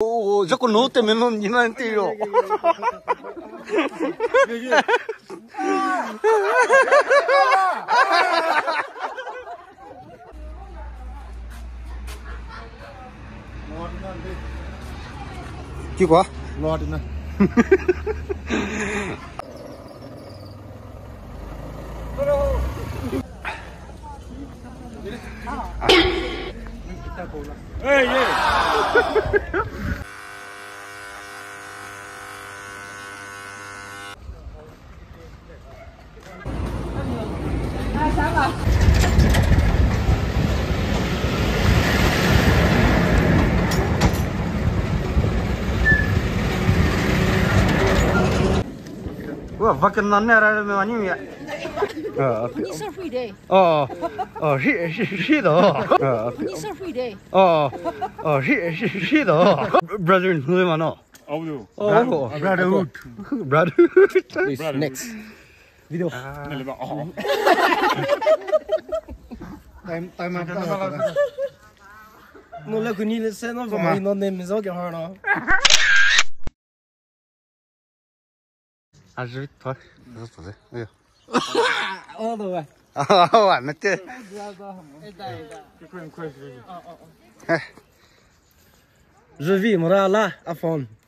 오, 자꾸 너 때문에 넌 니나는 때려. 기과? รอ sama. Wah, fucking nanya ada memangnya ya. Day. Oh, oh, she, she, she day. Oh, oh, she, she, she. Brother, who am I now? Oh. Brotherhood. Brotherhood. Next. Video. Ah. Eller cái ah. time, time out. Nå legger hun inn scenen for meg innan den saken her nå. Jeg er litt par. Jeg skal se. Ja. Å, det var. Å, jeg møtte. Je vis, morala, afon.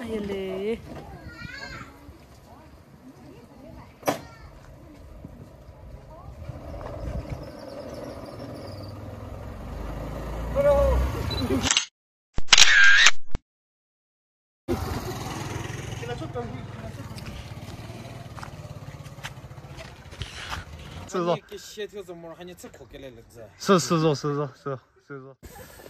哎呀嘞！hello。是是是是是是。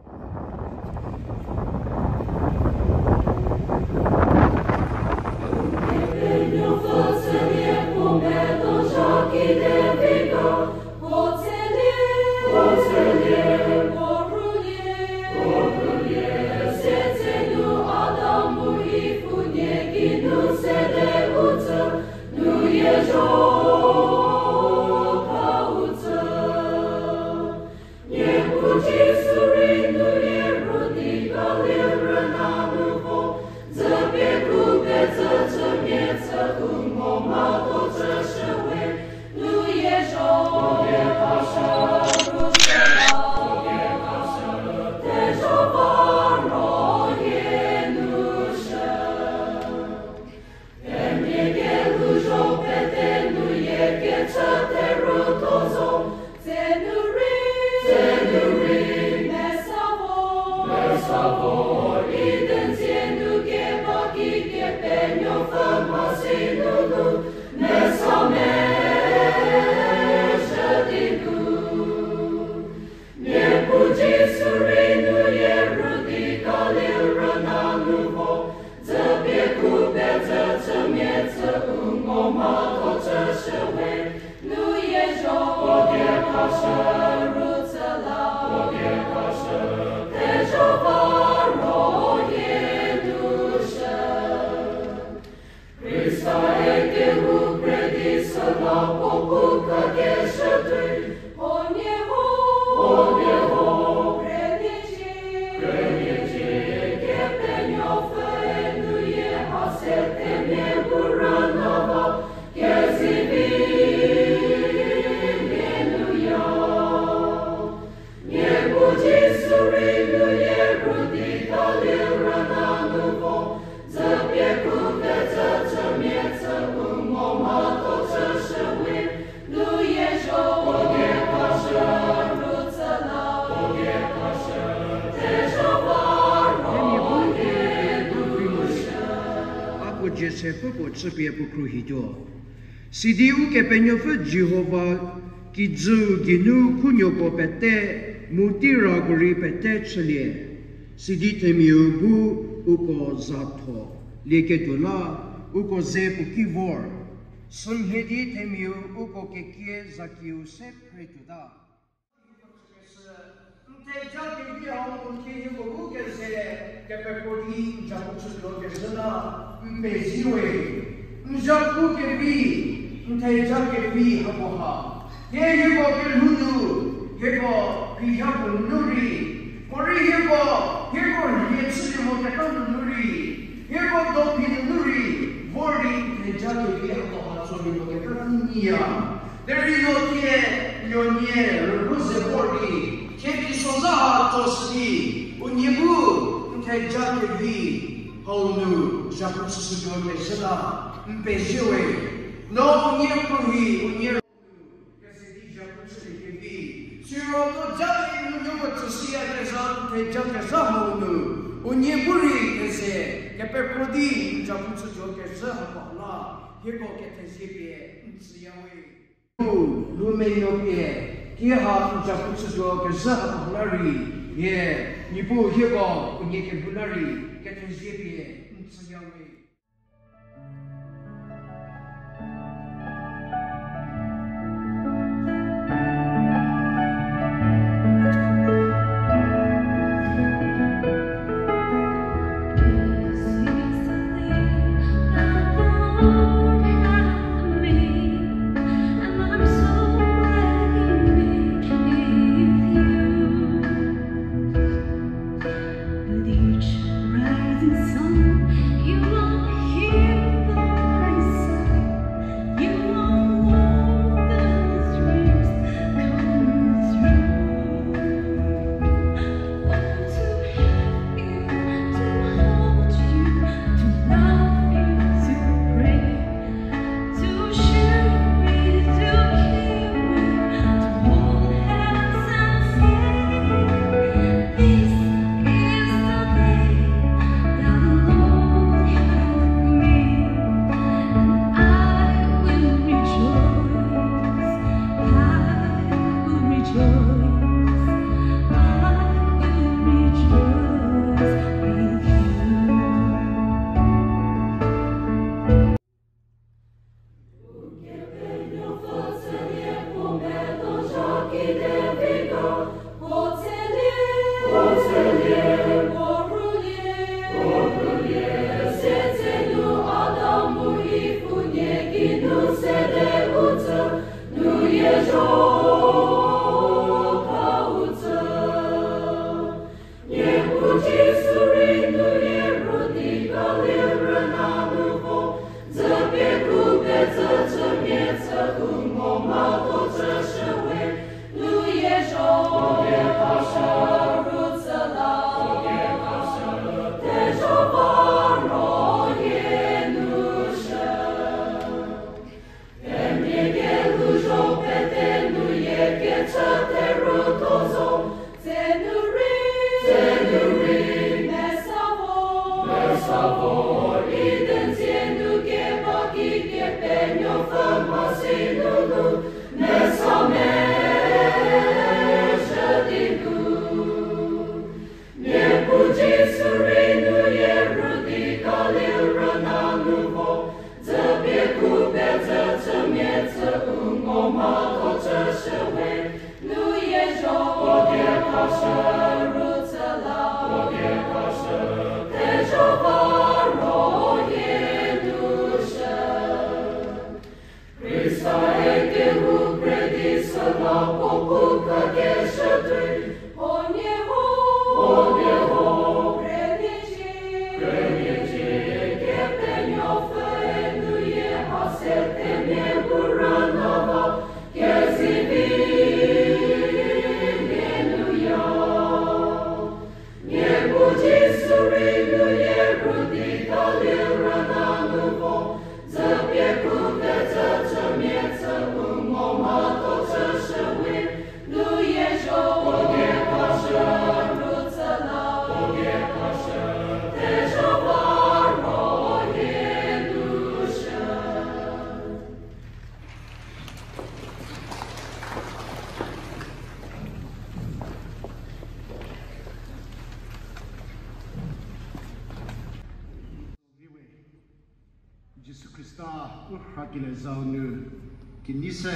Oh, oh. C'est Dieu qui peigne fait Jéhovah, qui dit que nous connaissons pété, moutira gori pété chelé. C'est dit que mieux goût ou qu'on zapto. Les là, ou qu'on zé pour qui voir. Son dit uko mieux ou qu'on kéké u se prétuda. Tejatë i vija unë unë keni më rrugë se ke përpërin që atë që të do të shëna në beziu مجربوكر بي انت يجركر بي حبها يا يبا بالهدو يبا في يبا النوري وري يبا يبا يتسلم وتكون النوري يبا دوبي النوري وري يجركر بي حبها صلي وتكرمنيا دريدو تيه لونيه روزي بوري كيف يصنعها توصلي ونيبو انت يجركر بي vordi te già che vi ha po ha so vi ko ke ka nia there is no tie yo nie ruse vordi Keki soza to sti unibu nte jake vi honu japu su do ke sala mpe jiwe no unye kuhi unye kese di japu su ke vi siro to jake unye mo to sia ke sa te sa kese ke per prodi japu su do ke ha la te lu me yo ke kia ha ja ku su jo ke za ha lari ye ni bu he ko ku zaunu kinise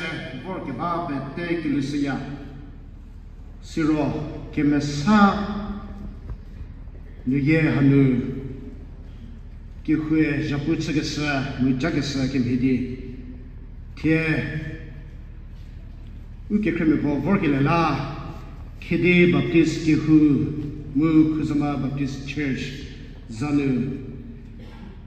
vor ke ba be te kilisia siro ke mesa nu ye hanu ki khue japu tsagesa mu jagesa ke hidi tie u ke kreme ko vor ke la kede baptist ki hu mu kuzama baptist church zanu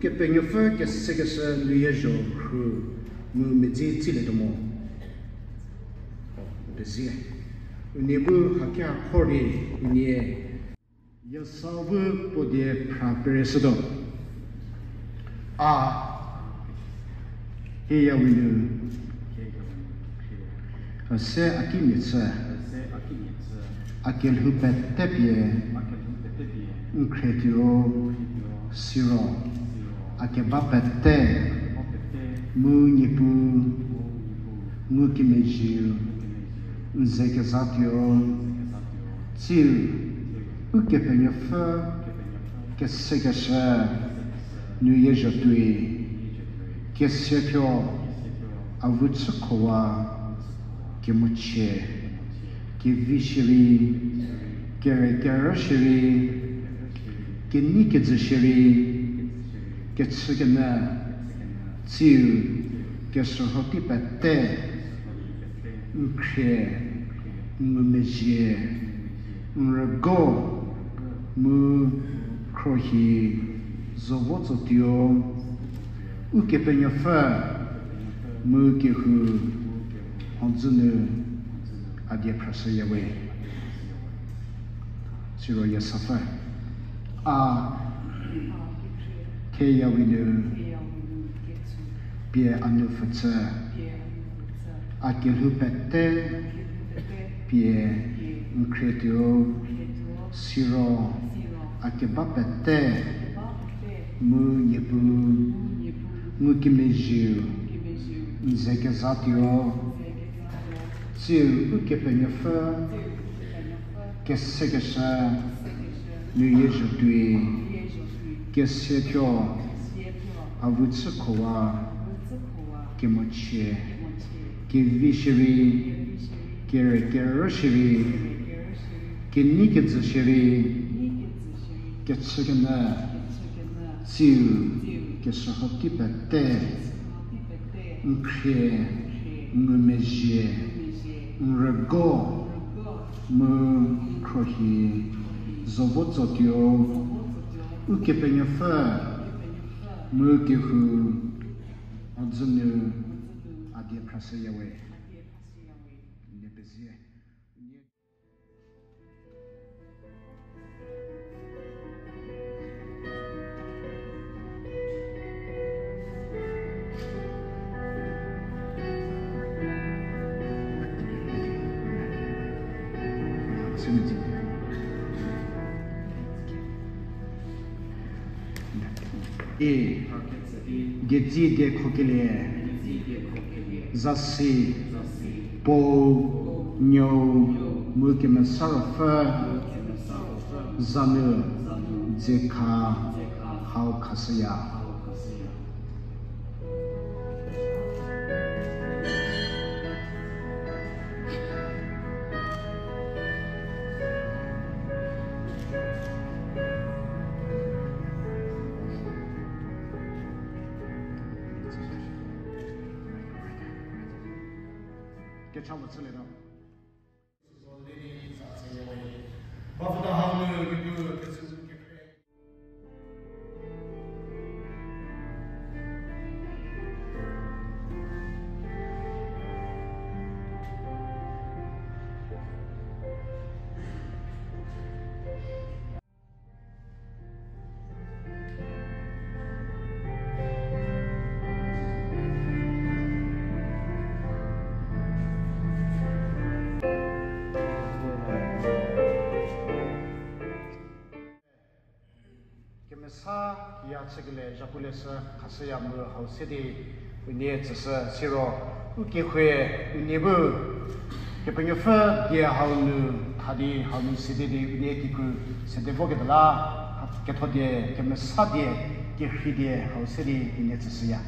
ke penyo fe ke se ke se luye jo hu mu me zi ti le domo de zi e. e ni bu ha kya khori ni ye e ya sa bu po de pra pre se do. A. He ya wi lu ha se akim ye se akil hu pe te pie. Akil hu pe te pie. Un kretio siro akebapete munyipu mukimejiu nzekesatio tsiu ukepenyefe kesekeshe nuyejetui kesekio avutsukowa kemuche kevishiri kerekereshiri kenikedzushiri Gethsemane, Tiu, Gesserhoti Pate, Ukre, Mumezie, Mrego, Mu Krohi, Zovototio, Ukepenyofer, Mu Gehu, Hanzunu, Adia Prasayawe, Siroya Safa. Ah, Here we do. Bie anu fata. Akil hupete. Bie mkretio. Siro. Akibapete. Mu yebu. Mu kimejiu. Nzekazatio. Tiu ukepenyefa. Qu'est-ce que ça? ke se pyo avu tsu kowa ke mo che ke vi shiri ke re ke ro shiri ke ni ke tsu shiri ke tsu ke na tsiu ke so ho ki pa te nkhe ngu me je ngu go mu krohi zobo tsotyo u ke pe nya fa mu ke hu adzun ne adya prasa yawe जी देखो के लिए जसी पो न्यो मुल्क में सरफ जनु जेखा हाउ खसया 全部处理了。yaa tsikile japule sa khasaya mu hao sidi unye tsisa siro uki khwe unyebu kipanyo fa diya hao nu thadi hao nu sidi di unye kiku sidi bo kitala kitho diya kima sa diya ki khidi hao sidi unye tsisa yaa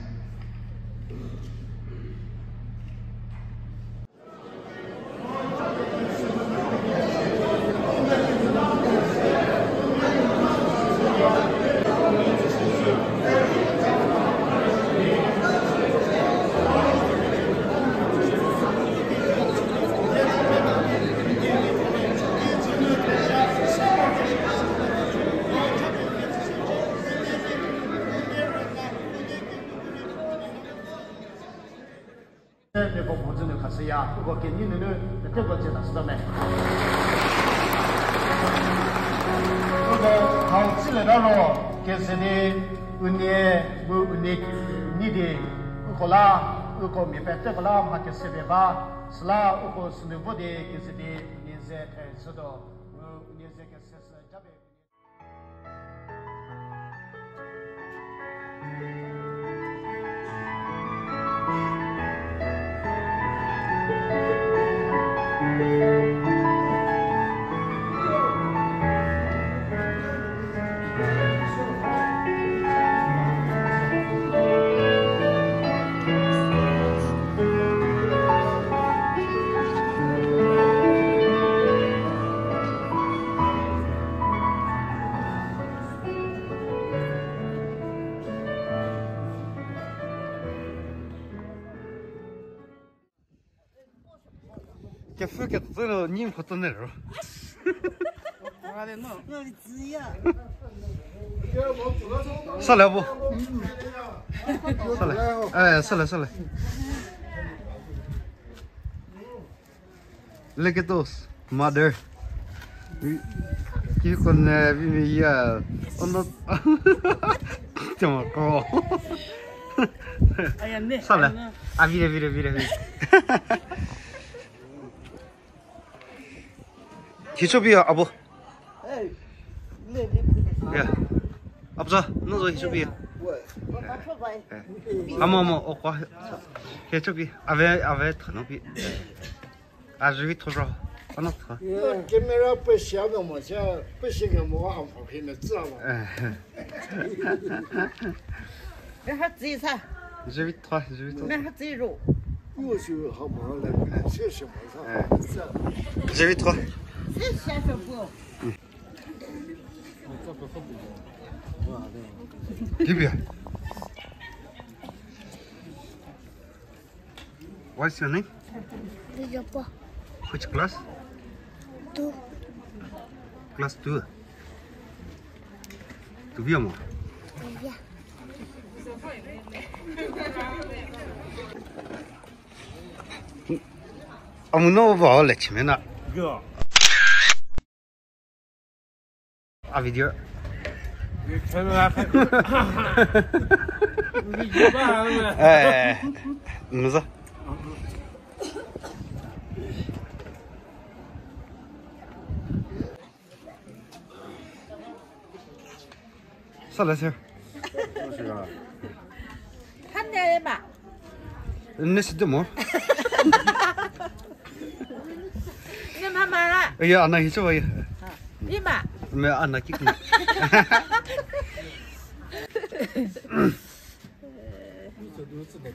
的不给的啦，给他的给么啥的给黑的好些的你只是呀。那个物质呢，可是呀，不过给 这副给这个你不真的了。上来不？上来，哎，上来上来。Look at those, mother. You can uh, be me here. Oh no. 这么高。哎呀，那上来，啊，别别别别别。一手边啊！不，哎，呀，啊不错，弄着一手笔，哎，阿毛毛，我画，一手边，阿伟阿伟，他弄笔，哎，阿瑞他抓，他弄抓。那今晚上不写我们，不写我们晚上跑偏了，知道吗？哈哈哈哈哈！你还自己擦？阿瑞他擦，阿瑞他擦。还自己揉？右手还忙了，休息莫擦。哎，是。阿瑞他。Give. What's your name? Which class? Two. Class two. Tu viens moi? Yeah. Amuno va le chimena. Yeah. 阿肥弟儿，你穿？哈哈哈哈哈！你酒到啥子了？哎，没事。啥来着？就是个。他家人吧。那是怎么？哈哈哈哈哈！你买买了？哎呀，那你这么一，你买。没按那几根。哈哈哈哈哈哈！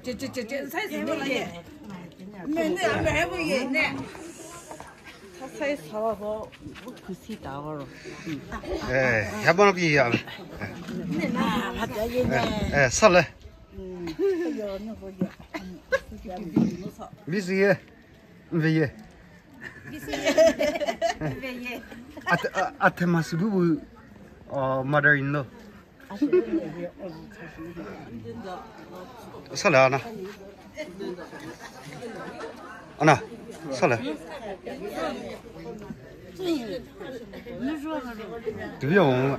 就就就就菜籽油了耶！没那没不腌那。他菜炒的好，我口水打花了。哎，还不能不一样了。那那他这人呢？哎，是嘞。嗯，呵呵呵呵呵呵。没事耶，没耶，没事耶，呵呵呵呵呵呵。at, uh, at Masubu, uh, mother-in-law. Sala, Anna. Anna, Sala. Tu viens où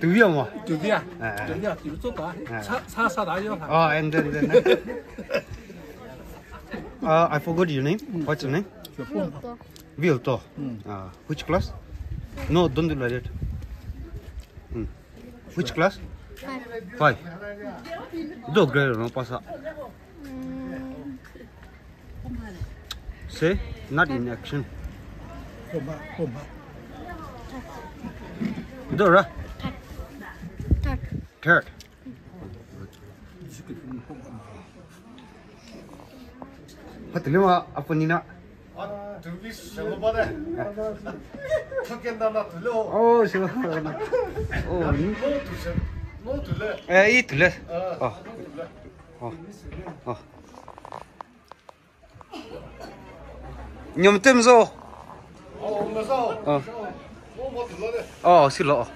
Tu viens où Tu viens Tu viens, tu Do you Ça, ça, ça, d'ailleurs. Oh, and then, then. uh, I forgot your name. What's your name? Vilto. Uh, which class? No, don't do like that. Mm. Which class? Five. Do grade no pasa. Say not in action. Dora. Third. Hatilima apanina. 둘이 저거 봐라. 첫견다나 들려. Oh, sure. Oh, ni. 너 들래? Eh, i tule. Oh. Oh. Oh. Nhom tem zo. 어, 엄마서. 어. 어, 뭐 들러네. Oh, silo.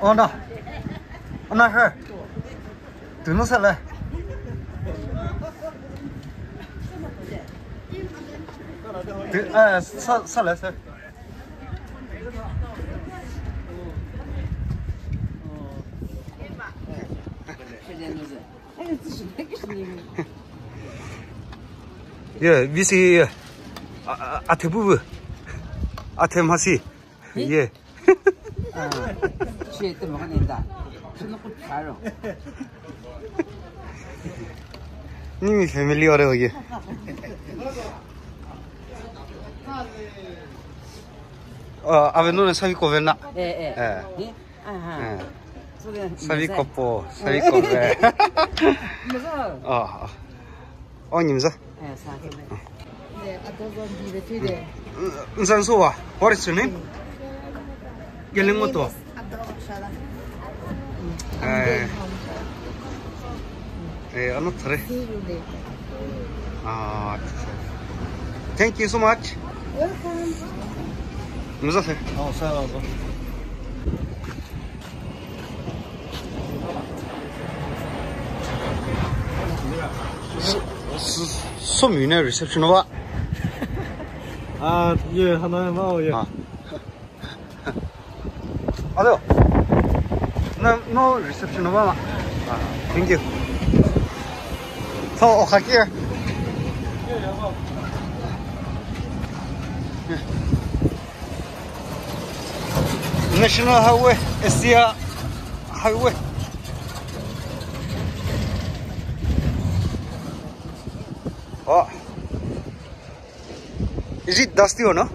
Oh no. Oh no, her. Đừng nó sợ lại. Đừng, à, sợ, sợ lại, sợ. 예, 미시 아, 아테 부부. 아테 마시. 예. 아, 취해 또 먹어낸다. 손놓고 자요. 님이 패밀리어래 여기. 어, 아베 노는 사비코 벤나. 예, 예. 예. 아하. 예. 사비코포, 사비코베. 무서. 어. 어, 님사. 예, 사비코. 네, 아까 좀 비베티데. 인상 소와. What is your name? Galing mo to. Eh, eh, ano tare? Ah, thank you so much. Welcome. Muzaffer. Oh, sağ ol. Sumi。Hello. No, no reception, Obama. Uh, thank you. So, oh, here. National Highway, SDR Highway. Oh. Is it dusty or no?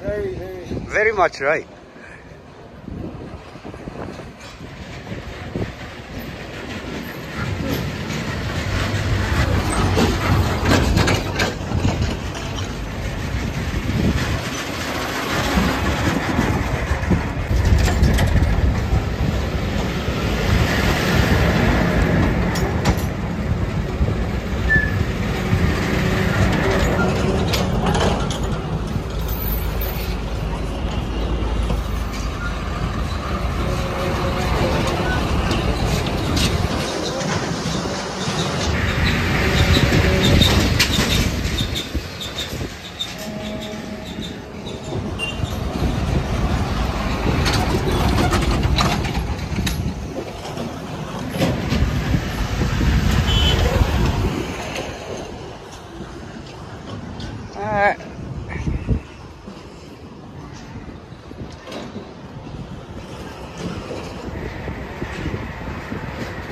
Very, very. Very much, right?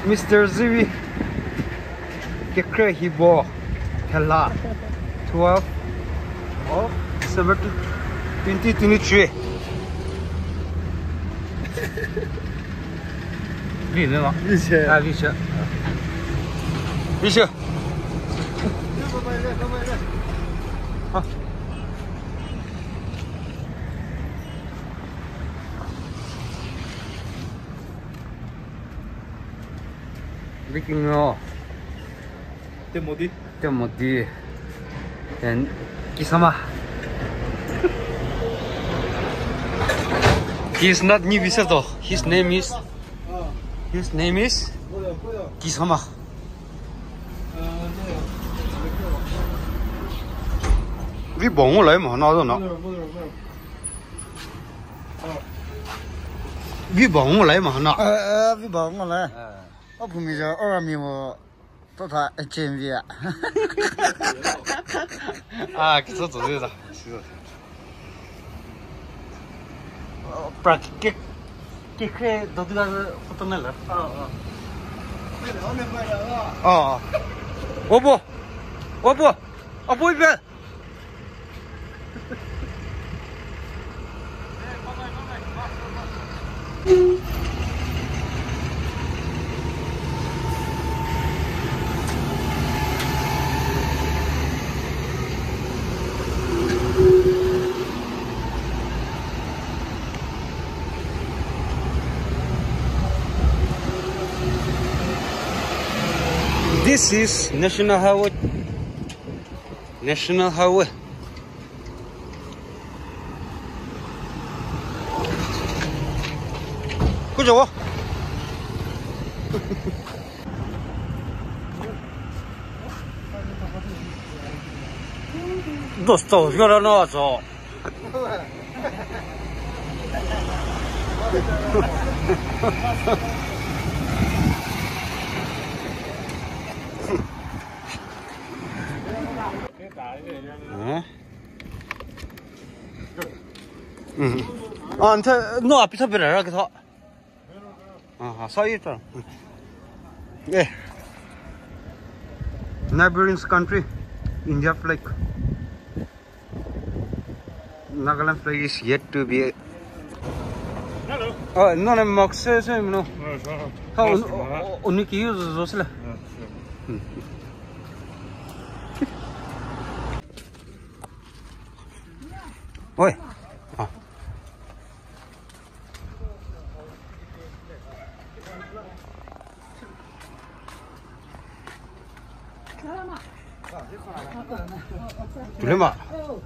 Mr. Hibo Hella 12 of December 2023 Wie, ne? Wie, ne? Wie, ne? Wie, ne? 느낌이요. 좀 어디? 좀 어디? 엔 기사마. He is not new Nibisato. His name is. His name is. Kisama. vì bọn nó lấy mà nó rồi nó vì bọn nó lấy mà nó vì bọn nó lấy 我不明白，二米不，多大一斤米啊？给他做对了，是。不是，给给到那不了？啊啊。我不，我不，我不一边。This is National Highway. National Highway. Good job. Dostał zbiora na co? Ha. 어? 어? 응. 아, 안테 너 앞에 서비라 그래서. 아, 사이 있잖아. 응. 예. Neighboring country, India flag. Nagaland flag is yet to be. Hello. 아, 너네 막 세세 뭐. 어, 저. 하, 오늘 おいあ Dilema,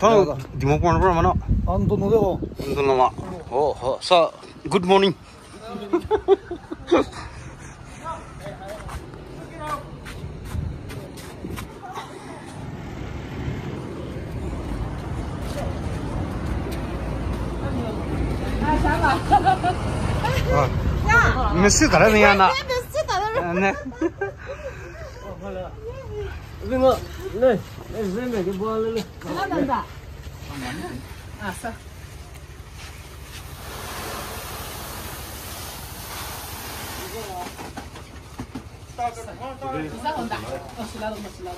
tahu di mana mana? Anton Nodeo. Anton Noma. Oh, so good morning. 你们睡着了怎样呢？嗯呢了。来。哦，快来。那个，来，来，来，来，给包来来。什么东西？啊，是。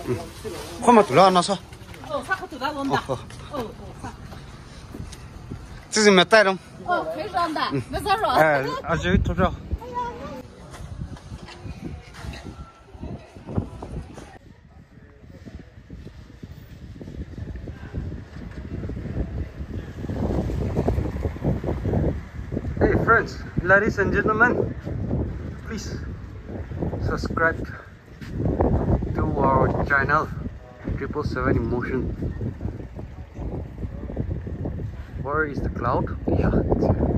嗯，快嘛，走了，那说。哦，啥好走了，我们。哦，哦，啥？这是没带的。哦，可以装的，没装上。哎，阿姐，拖着。Ladies and gentlemen, please subscribe to our channel Triple Seven In Motion. Where is the cloud? Yeah.